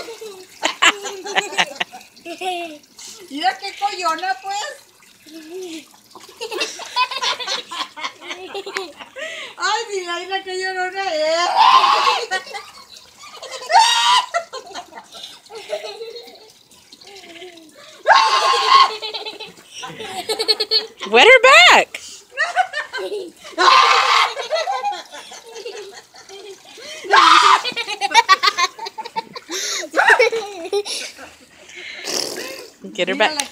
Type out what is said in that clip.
Mira qué collona, pues. Ay, mira, mira qué llorona es. Wet her back. Get her back.